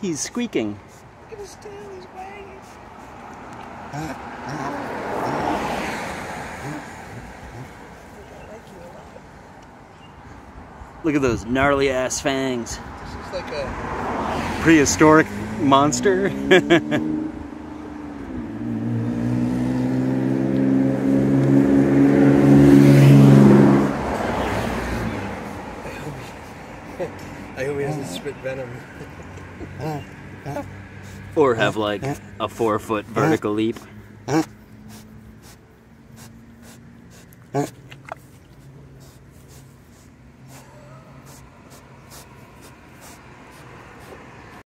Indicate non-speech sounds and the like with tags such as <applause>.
He's squeaking. Look at his tail, he's wagging. Look at those gnarly ass fangs. This is like a Prehistoric monster. <laughs> I hope he, I hope he doesn't spit venom. <laughs> or have like a four foot vertical leap. Uh, uh, uh.